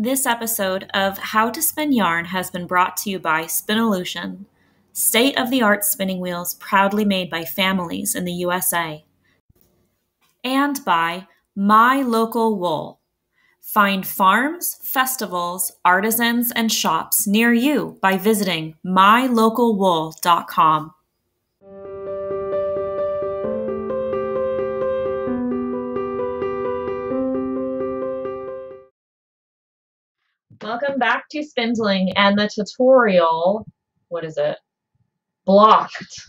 This episode of How to Spin Yarn has been brought to you by Spinolution, state of the art spinning wheels proudly made by families in the USA, and by My Local Wool. Find farms, festivals, artisans, and shops near you by visiting mylocalwool.com. Welcome back to Spindling and the tutorial, what is it? Blocked.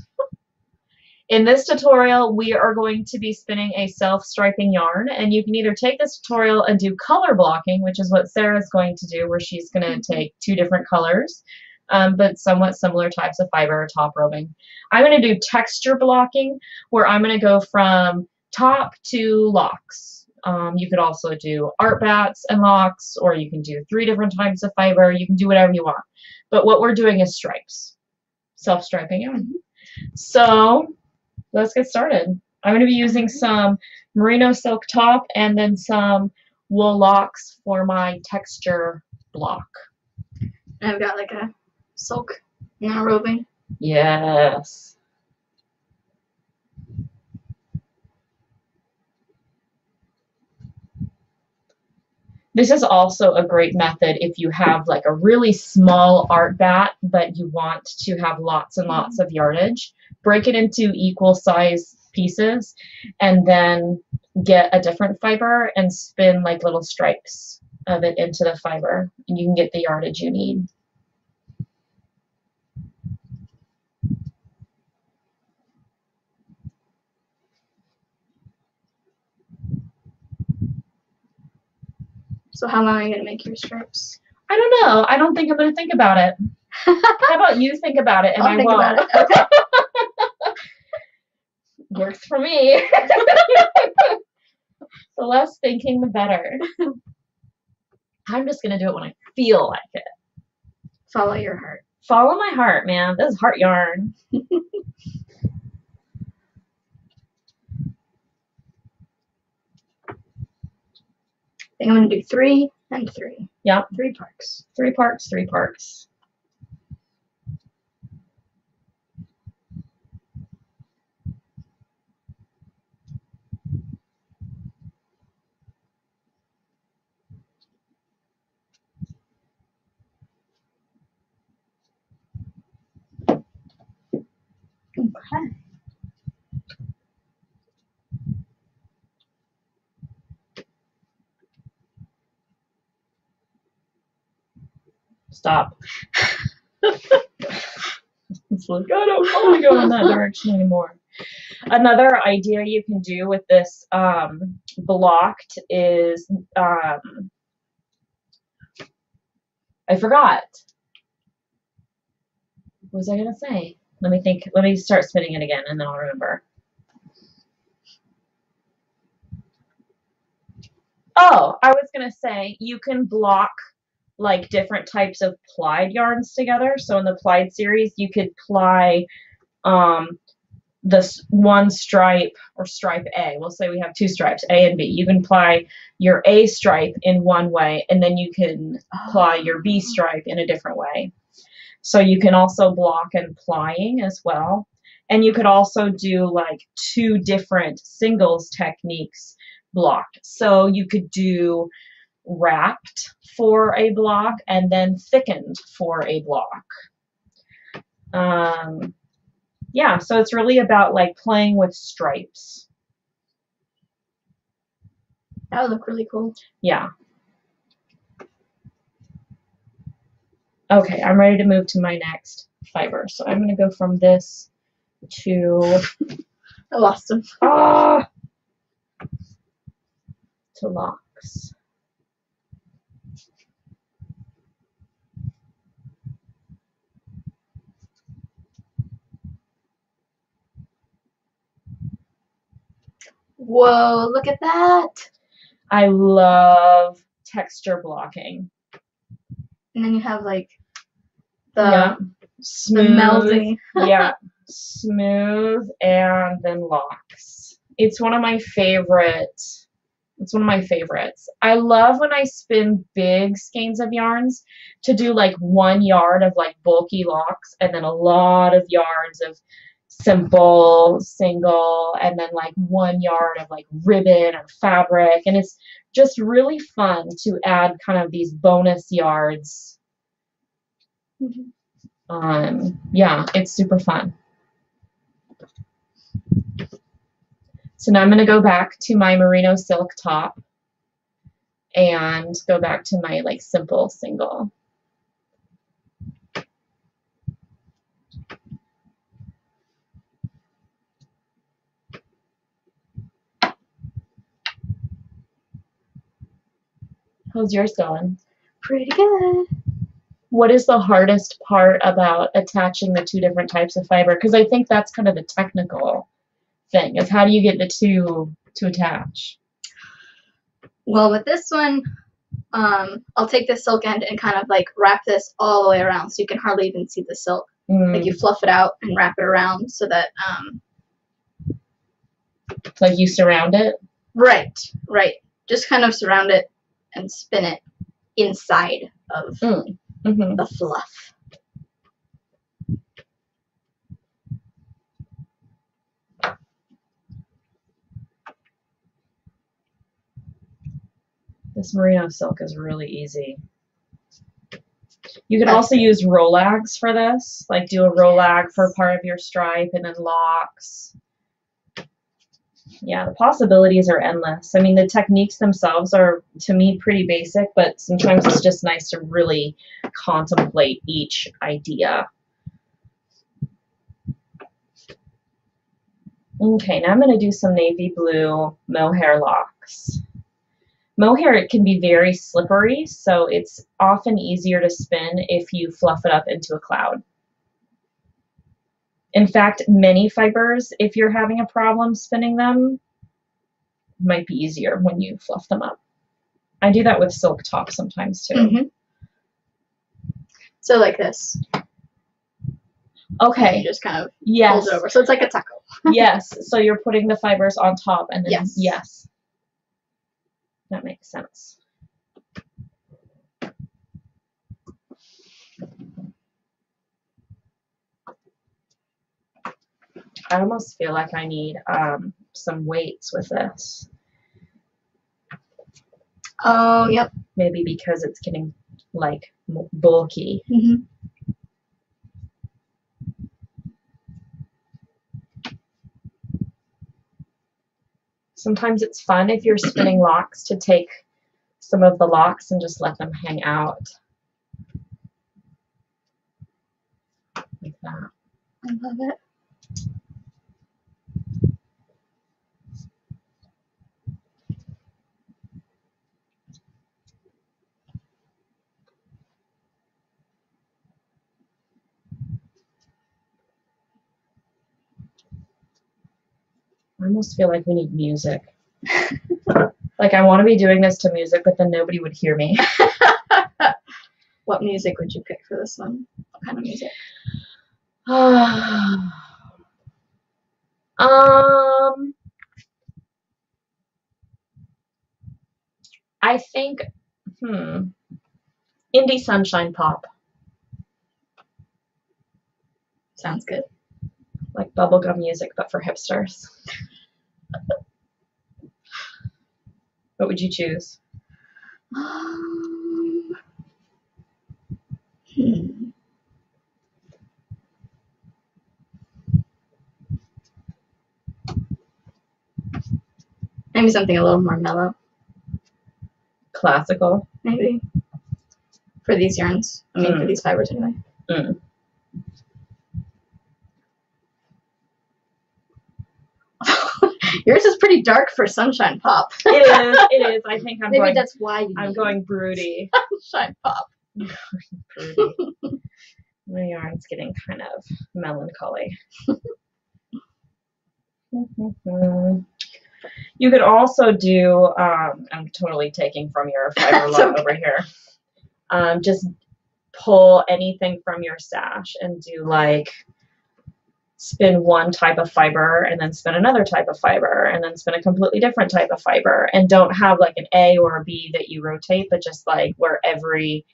In this tutorial, we are going to be spinning a self-striping yarn, and you can either take this tutorial and do color blocking, which is what Sarah's going to do, where she's going to take two different colors, um, but somewhat similar types of fiber, or top roving. I'm going to do texture blocking, where I'm going to go from top to locks. Um, you could also do art bats and locks, or you can do three different types of fiber. You can do whatever you want. But what we're doing is stripes, self-striping yarn. So let's get started. I'm going to be using some merino silk top and then some wool locks for my texture block. I've got like a silk noil roving. Yes. This is also a great method if you have like a really small art bat, but you want to have lots and lots of yardage. Break it into equal size pieces and then get a different fiber and spin like little stripes of it into the fiber and you can get the yardage you need. So how long are you gonna make your stripes? I don't know. I don't think I'm going to think about it. How about you think about it and I'll I about it. Okay. Works for me. the less thinking, the better. I'm just going to do it when I feel like it. Follow your heart. Follow my heart, man. This is heart yarn. Think I'm gonna do three and three. Yep. Three parts. Three parts, three parts. Okay. Stop. it's like, I don't want to go in that direction anymore. Another idea you can do with this um, blocked is, um, I forgot. What was I going to say? Let me think. Let me start spinning it again and then I'll remember. Oh, I was going to say you can block like different types of plied yarns together. So in the plied series, you could ply um, this one stripe or stripe A. We'll say we have two stripes, A and B. You can ply your A stripe in one way, and then you can ply your B stripe in a different way. So you can also block and plying as well. And you could also do like two different singles techniques blocked. So you could do wrapped for a block and then thickened for a block. Um, yeah, so it's really about like playing with stripes. That would look really cool. Yeah. Okay, I'm ready to move to my next fiber. So I'm going to go from this to I lost them. ah to locks. Whoa, look at that. I love texture blocking. And then you have like the yeah. the Smooth. melting. yeah. Smooth and then locks. It's one of my favorite It's one of my favorites. I love when I spin big skeins of yarns to do like one yard of like bulky locks and then a lot of yards of simple single and then like one yard of like ribbon or fabric. And it's just really fun to add kind of these bonus yards. Mhm. um yeah it's super fun. So now i'm going to go back to my merino silk top and go back to my like simple single how's yours going Pretty good. what is the hardest part about attaching the two different types of fiber? Because I think that's kind of the technical thing is how do you get the two to attach? Well, with this one, um, I'll take the silk end and kind of like wrap this all the way around so you can hardly even see the silk. Mm, Like you fluff it out and wrap it around so that, um, like you surround it. right, right. Just kind of surround it and spin it inside of Mm, hmm the fluff. This merino silk is really easy. You can also use Rolags for this, like do a Rolag for part of your stripe and then locks. Yeah, the possibilities are endless. I mean, the techniques themselves are, to me, pretty basic, but sometimes it's just nice to really contemplate each idea. Okay, now I'm going to do some navy blue mohair locks. Mohair it can be very slippery, so it's often easier to spin if you fluff it up into a cloud. In fact, many fibers, if you're having a problem spinning them, might be easier when you fluff them up. I do that with silk top sometimes too. hmm So like this. Okay, You just kind of yes, fold over. So it's like a taco. yes. So you're putting the fibers on top and then Yes. yes. That makes sense. I almost feel like I need um, some weights with this. Oh, yep. Maybe because it's getting like bulky. hmm Sometimes it's fun if you're spinning locks to take some of the locks and just let them hang out. Like that. I love it. I almost feel like we need music. like I want to be doing this to music, but then nobody would hear me. What music would you pick for this one? What kind of music? um, I think, hmm, indie sunshine pop, Sounds good. Like bubblegum music, but for hipsters. what would you choose? Um, hmm. Maybe something a little more mellow. Classical. Maybe for these yarns. I mean, for Mm. these fibers anyway. Mm. Yours is pretty dark for sunshine pop. It is. It is. I think I'm Maybe going. that's why you I'm going broody. sunshine pop. broody. My yarn's getting kind of melancholy. you could also do, um, I'm totally taking from your fiber love okay. over here. Um, just pull anything from your stash and do like spin one type of fiber and then spin another type of fiber and then spin a completely different type of fiber and don't have like an A or a B that you rotate, but just like where every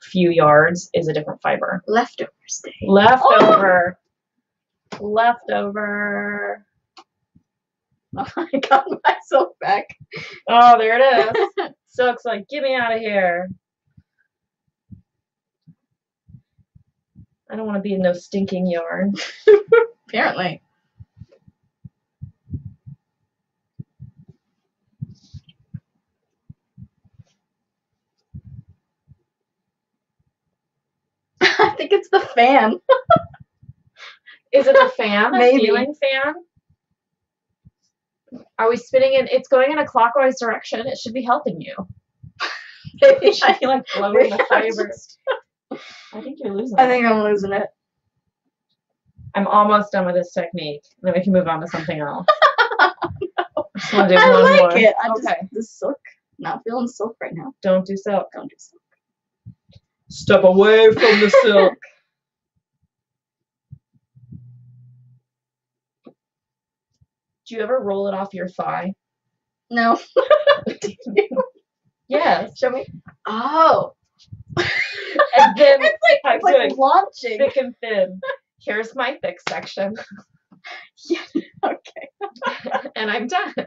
few yards is a different fiber. Leftovers day. Leftover. Oh! Leftover. Oh, I got myself back. Oh, there it is. Silk's like, get me out of here. I don't want to be in no stinking yarn. Apparently. I think it's the fan. Is it the fan? The Maybe. ceiling fan? Are we spinning in? It's going in a clockwise direction. It should be helping you. Maybe It should I, be like blowing the just- I think you're losing. I it. think I'm losing it. I'm almost done with this technique. Then we can move on to something else. I just want to do I one like more. it. I just okay. the silk. Not feeling silk right now. Don't do silk. Don't do silk. Step away from the silk. Do you ever roll it off your thigh? No. Yes. Show me. Oh. And then it's like, I'm it's like doing launching. thick and thin. Here's my thick section, Yeah. Okay. and I'm done.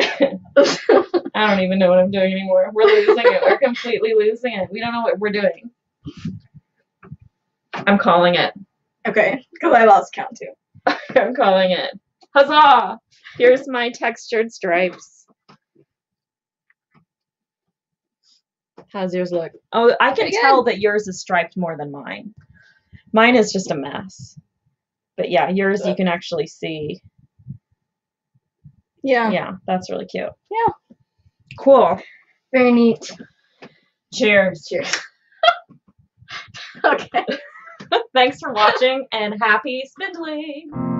I don't even know what I'm doing anymore. We're losing it. We're completely losing it. We don't know what we're doing. I'm calling it. okay. Because I lost count too. I'm calling it. Huzzah! Here's my textured stripes. How's yours look? Oh, I can tell that yours is striped more than mine. Mine is just a mess. But yeah, yours you can actually see. Yeah. Yeah, that's really cute. Yeah. Cool. Very neat. Cheers. Cheers. okay. Thanks for watching and happy spindling.